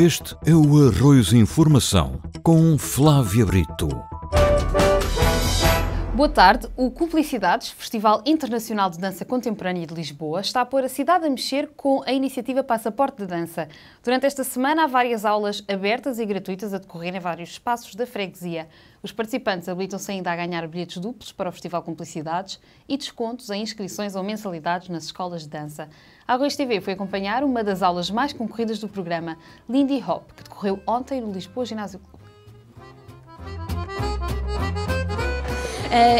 Este é o Arroios Informação com Flávia Brito. Boa tarde. O Cumplicidades, Festival Internacional de Dança Contemporânea de Lisboa, está a pôr a cidade a mexer com a iniciativa Passaporte de Dança. Durante esta semana há várias aulas abertas e gratuitas a decorrer em vários espaços da freguesia. Os participantes habilitam-se ainda a ganhar bilhetes duplos para o Festival Cumplicidades e descontos em inscrições ou mensalidades nas escolas de dança. A Arroz TV foi acompanhar uma das aulas mais concorridas do programa, Lindy Hop, que decorreu ontem no Lisboa Ginásio Clube.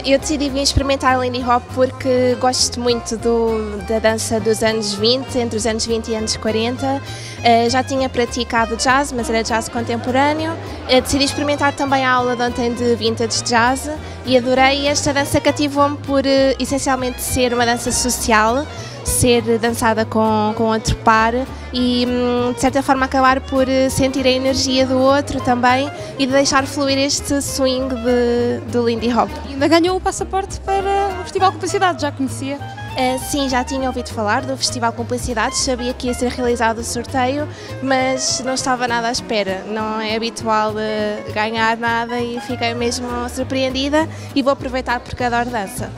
Eu decidi vir experimentar Lindy Hop porque gosto muito do, da dança dos anos 20, entre os anos 20 e anos 40. Uh, já tinha praticado jazz, mas era jazz contemporâneo. Uh, decidi experimentar também a aula de ontem de vintage jazz e adorei. Esta dança cativou-me por essencialmente ser uma dança social ser dançada com, com outro par e hum, de certa forma acabar por sentir a energia do outro também e de deixar fluir este swing de, do Lindy Hop. E ainda ganhou o passaporte para o Festival Complicidade, já conhecia? Uh, sim, já tinha ouvido falar do Festival Complicidades, sabia que ia ser realizado o sorteio, mas não estava nada à espera. Não é habitual uh, ganhar nada e fiquei mesmo surpreendida e vou aproveitar porque adoro dança.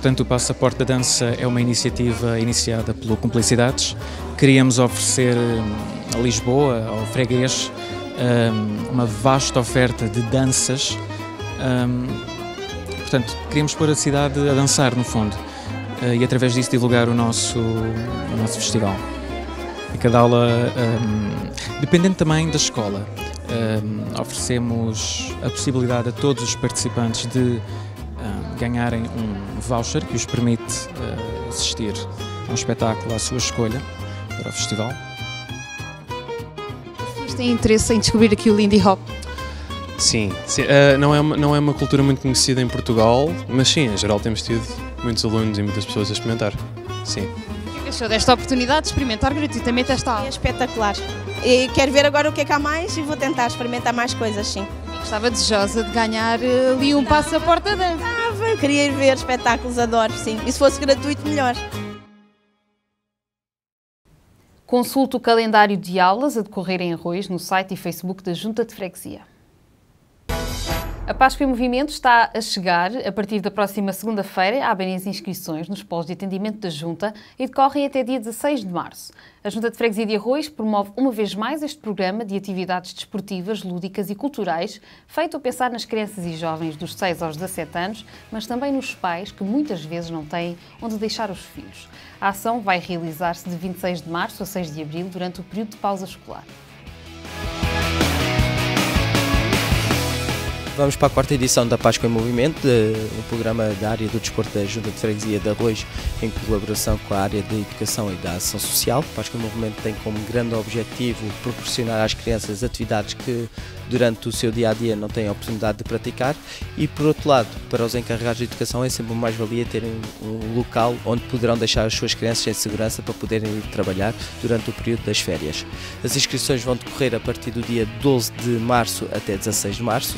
Portanto, o Passaporte da Dança é uma iniciativa iniciada pelo Cumplicidades. Queríamos oferecer a Lisboa, ao freguês, uma vasta oferta de danças. Portanto, queríamos pôr a cidade a dançar, no fundo, eh, e através disso divulgar o nosso, o nosso festival. Cada aula, dependendo também da escola, oferecemos a possibilidade a todos os participantes de ganharem um voucher que os permite uh, assistir a um espetáculo à sua escolha para o festival. Vocês têm interesse em descobrir aqui o Lindy Hop? Sim, sim. Uh, não, é uma, não é uma cultura muito conhecida em Portugal, mas sim, em geral temos tido muitos alunos e muitas pessoas a experimentar. Sim. Achou desta oportunidade de experimentar gratuitamente esta aula? É espetacular. E quero ver agora o que é que há mais e vou tentar experimentar mais coisas, sim. Estava desejosa de ganhar eh, ali um passaporte a dança. Estava, queria ir ver espetáculos, adoro, sim. E se fosse gratuito, melhor. Consulte o calendário de aulas a decorrer em Arroz no site e Facebook da Junta de Freguesia. A Páscoa em Movimento está a chegar. A partir da próxima segunda-feira, abrem as inscrições nos polos de atendimento da Junta e decorrem até dia 16 de março. A Junta de Freguesia de Arroz promove uma vez mais este programa de atividades desportivas, lúdicas e culturais, feito a pensar nas crianças e jovens dos 6 aos 17 anos, mas também nos pais que muitas vezes não têm onde deixar os filhos. A ação vai realizar-se de 26 de março a 6 de abril, durante o período de pausa escolar. Vamos para a quarta edição da Páscoa em Movimento, um programa da área do desporto da Junta de Freguesia de Arroz, em colaboração com a área da educação e da ação social. Páscoa em Movimento tem como grande objetivo proporcionar às crianças atividades que durante o seu dia a dia não têm a oportunidade de praticar e, por outro lado, para os encarregados de educação é sempre uma mais-valia terem um local onde poderão deixar as suas crianças em segurança para poderem ir trabalhar durante o período das férias. As inscrições vão decorrer a partir do dia 12 de março até 16 de março.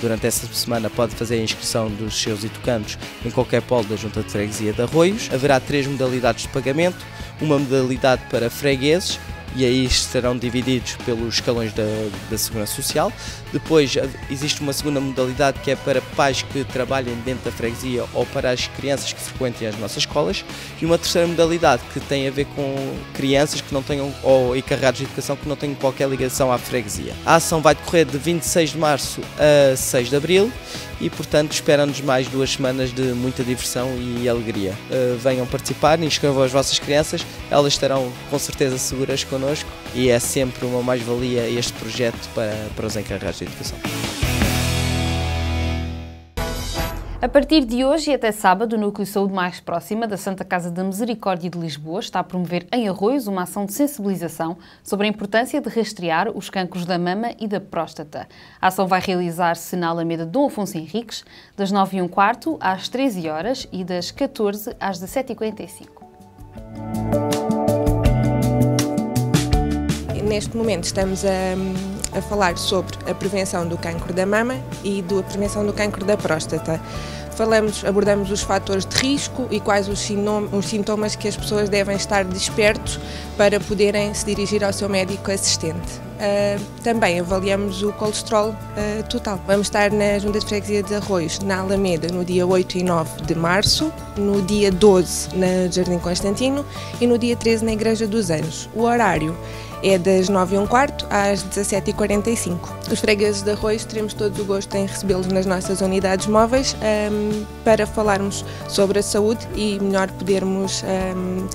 Durante essa semana pode fazer a inscrição dos seus educandos em qualquer polo da Junta de Freguesia de Arroios. Haverá três modalidades de pagamento, uma modalidade para fregueses e aí serão divididos pelos escalões da, da Segurança Social. Depois existe uma segunda modalidade que é para pais que trabalhem dentro da freguesia ou para as crianças que frequentem as nossas escolas. E uma terceira modalidade que tem a ver com crianças que não tenham, ou encarregados de educação que não tenham qualquer ligação à freguesia. A ação vai decorrer de 26 de março a 6 de abril e, portanto, esperam-nos mais duas semanas de muita diversão e alegria. Uh, venham participar, inscrevam as vossas crianças, elas estarão com certeza seguras connosco e é sempre uma mais-valia este projeto para, para os encarregados de educação. A partir de hoje e até sábado, o Núcleo de Saúde mais próxima da Santa Casa da Misericórdia de Lisboa está a promover em Arroios uma ação de sensibilização sobre a importância de rastrear os cancros da mama e da próstata. A ação vai realizar-se na Alameda Dom Afonso Henriques, das 9 h 15 às 13 horas e das 14 às 17h45. Neste momento estamos a a falar sobre a prevenção do cancro da mama e da prevenção do cancro da próstata. Falamos, abordamos os fatores de risco e quais os, os sintomas que as pessoas devem estar despertos para poderem se dirigir ao seu médico assistente. Uh, também avaliamos o colesterol uh, total. Vamos estar na Junta de Freguesia de Arroios, na Alameda, no dia 8 e 9 de março, no dia 12 na Jardim Constantino e no dia 13 na Igreja dos Anjos. O horário é das 9 e um quarto às 17h45. Os fregueses de Arroios teremos todo o gosto em recebê-los nas nossas unidades móveis um, para falarmos sobre a saúde e melhor podermos um, uh,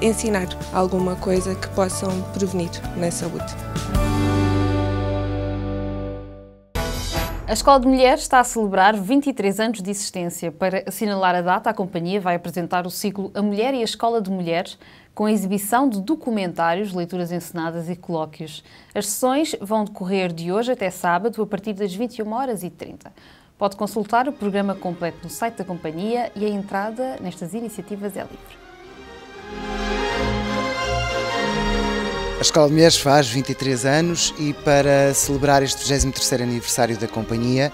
ensinar alguma coisa que possam prevenir na saúde. A Escola de Mulheres está a celebrar 23 anos de existência. Para assinalar a data, a companhia vai apresentar o ciclo A Mulher e a Escola de Mulheres, com a exibição de documentários, leituras encenadas e colóquios. As sessões vão decorrer de hoje até sábado, a partir das 21 horas e 30. Pode consultar o programa completo no site da companhia e a entrada nestas iniciativas é livre. A Escola de Mulheres faz 23 anos e para celebrar este 23º aniversário da companhia,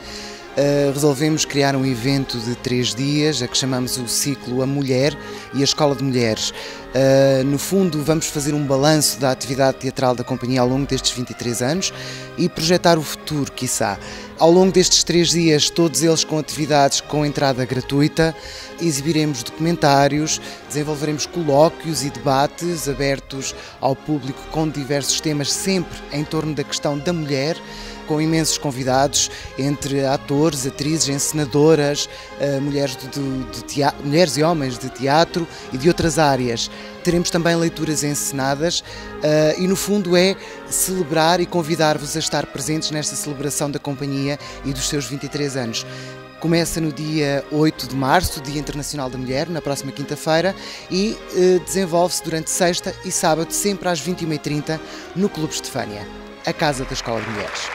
Uh, resolvemos criar um evento de três dias, a que chamamos o ciclo A Mulher e a Escola de Mulheres. Uh, no fundo, vamos fazer um balanço da atividade teatral da companhia ao longo destes 23 anos e projetar o futuro, quiçá. Ao longo destes três dias, todos eles com atividades com entrada gratuita, exibiremos documentários, desenvolveremos colóquios e debates abertos ao público com diversos temas, sempre em torno da questão da mulher com imensos convidados, entre atores, atrizes, encenadoras, uh, mulheres, de, de teatro, mulheres e homens de teatro e de outras áreas. Teremos também leituras encenadas uh, e, no fundo, é celebrar e convidar-vos a estar presentes nesta celebração da companhia e dos seus 23 anos. Começa no dia 8 de março, Dia Internacional da Mulher, na próxima quinta-feira, e eh, desenvolve-se durante sexta e sábado, sempre às 21h30, no Clube Estefânia, a Casa da Escola de Mulheres.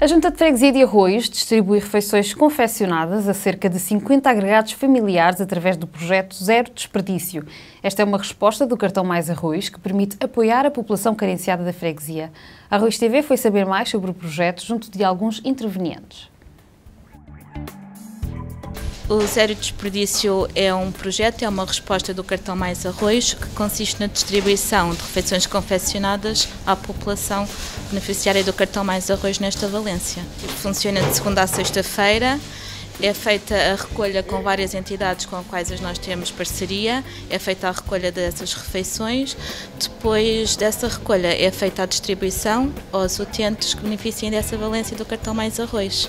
A Junta de Freguesia de Arroios distribui refeições confeccionadas a cerca de 50 agregados familiares através do projeto Zero Desperdício. Esta é uma resposta do cartão Mais Arroios que permite apoiar a população carenciada da freguesia. A Arroios TV foi saber mais sobre o projeto junto de alguns intervenientes. O Zero Desperdício é um projeto, é uma resposta do cartão Mais Arroz, que consiste na distribuição de refeições confeccionadas à população beneficiária do cartão Mais Arroz nesta Valência. Funciona de segunda a sexta-feira. É feita a recolha com várias entidades com as quais nós temos parceria, é feita a recolha dessas refeições, depois dessa recolha é feita a distribuição aos utentes que beneficiem dessa valência do cartão Mais Arroz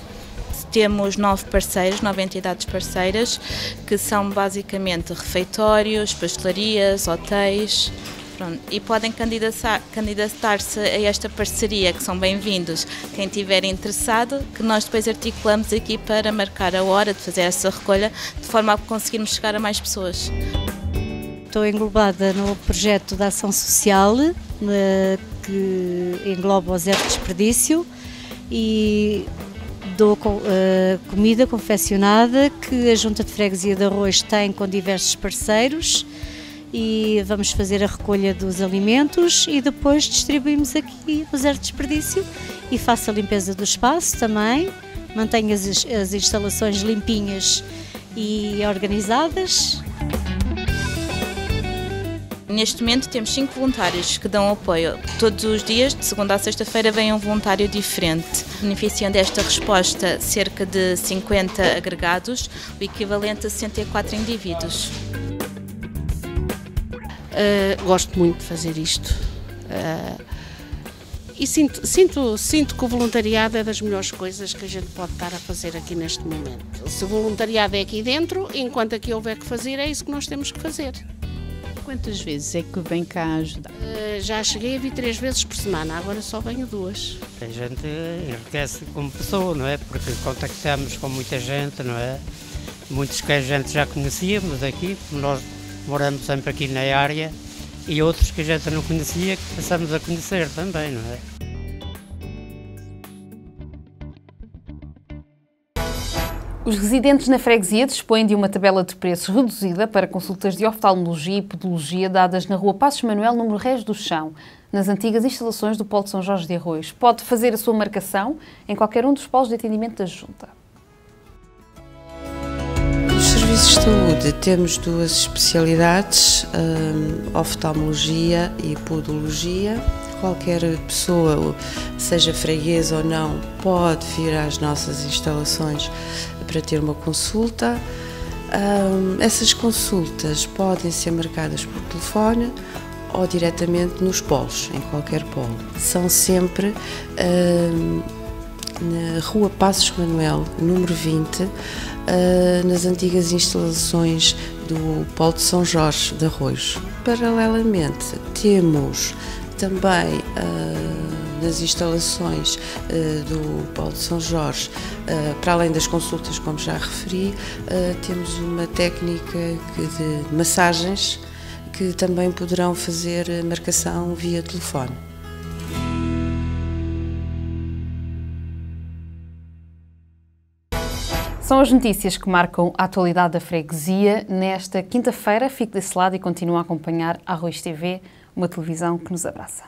temos nove parceiros, nove entidades parceiras, que são basicamente refeitórios, pastelarias, hotéis. Pronto, e podem candidatar-se a esta parceria, que são bem-vindos quem estiver interessado, que nós depois articulamos aqui para marcar a hora de fazer essa recolha, de forma a conseguirmos chegar a mais pessoas. Estou englobada no projeto da ação social, eh, que engloba o zero desperdício, e dou uh, comida confeccionada que a Junta de Freguesia de Arroz tem com diversos parceiros e vamos fazer a recolha dos alimentos e depois distribuímos aqui o zero desperdício e faço a limpeza do espaço também, mantenho as, as instalações limpinhas e organizadas Neste momento temos cinco voluntários que dão apoio. Todos os dias, de segunda a sexta-feira, vem um voluntário diferente. Beneficiam desta resposta cerca de 50 agregados, o equivalente a 64 indivíduos. Uh, gosto muito de fazer isto. Uh, e sinto, sinto, sinto que o voluntariado é das melhores coisas que a gente pode estar a fazer aqui neste momento. Se o voluntariado é aqui dentro, enquanto aqui houver que fazer, é isso que nós temos que fazer. Quantas vezes é que vem cá ajudar? Uh, já cheguei a vir três vezes por semana, agora só venho duas. A gente enriquece como pessoa, não é? Porque contactamos com muita gente, não é? Muitos que a gente já conhecíamos aqui, nós moramos sempre aqui na área, e outros que a gente não conhecia, que passamos a conhecer também, não é? Os residentes na freguesia dispõem de uma tabela de preços reduzida para consultas de oftalmologia e podologia dadas na rua Passos Manuel, número Reis do Chão, nas antigas instalações do Polo de São Jorge de Arroios. Pode fazer a sua marcação em qualquer um dos polos de atendimento da Junta. Nos serviços de saúde temos duas especialidades, um, oftalmologia e podologia. Qualquer pessoa, seja freguesa ou não, pode vir às nossas instalações para ter uma consulta. Essas consultas podem ser marcadas por telefone ou diretamente nos polos, em qualquer polo. São sempre na Rua Passos Manuel, número 20, uh, nas antigas instalações do Polo de São Jorge de Arroios. Paralelamente, temos também uh, nas instalações uh, do Polo de São Jorge, uh, para além das consultas, como já referi, temos uma técnica de massagens que também poderão fazer marcação via telefone. São as notícias que marcam a atualidade da freguesia. Nesta quinta-feira, fique desse lado e continue a acompanhar a Arroz TV, uma televisão que nos abraça.